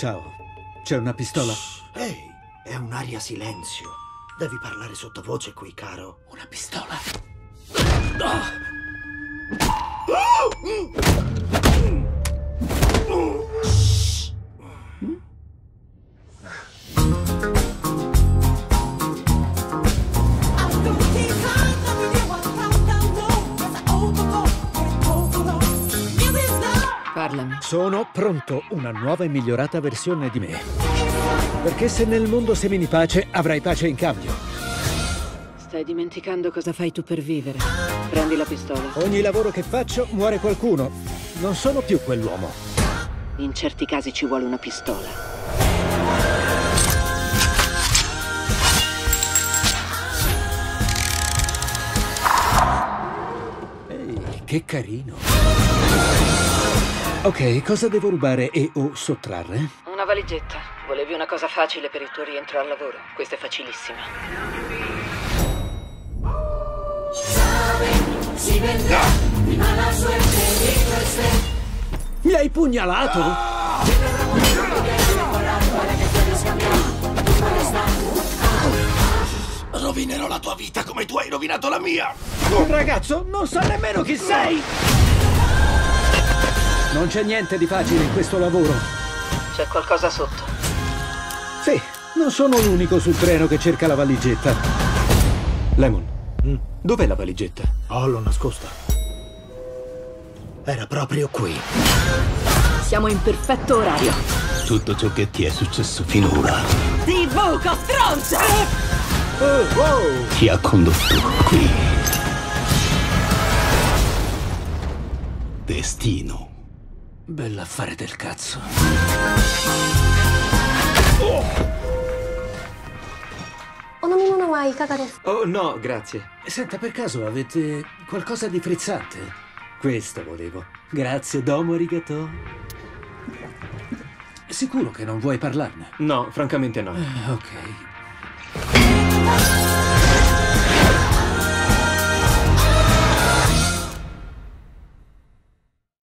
Ciao. C'è una pistola? Ehi, è un'aria silenzio. Devi parlare sottovoce qui, caro. Una pistola? Parlami. Sono pronto, una nuova e migliorata versione di me. Perché se nel mondo semini pace, avrai pace in cambio. Stai dimenticando cosa fai tu per vivere. Prendi la pistola. Ogni lavoro che faccio muore qualcuno. Non sono più quell'uomo. In certi casi ci vuole una pistola. Ehi, che carino. Ok, cosa devo rubare e o sottrarre? Una valigetta. Volevi una cosa facile per il tuo rientro al lavoro. Questa è facilissima. Mi hai pugnalato? Rovinerò la tua vita come tu hai rovinato la mia! Un ragazzo non sa nemmeno chi sei! Non c'è niente di facile in questo lavoro. C'è qualcosa sotto. Sì, non sono l'unico sul treno che cerca la valigetta. Lemon, dov'è la valigetta? Oh, l'ho nascosta. Era proprio qui. Siamo in perfetto orario. Tutto ciò che ti è successo finora Ti buco, stronzo! ti ha condotto qui. Destino. Bell'affare del cazzo. Oh no, grazie. Senta, per caso avete qualcosa di frizzante? Questo volevo. Grazie, domo arigato. Sicuro che non vuoi parlarne? No, francamente no. Eh, ok.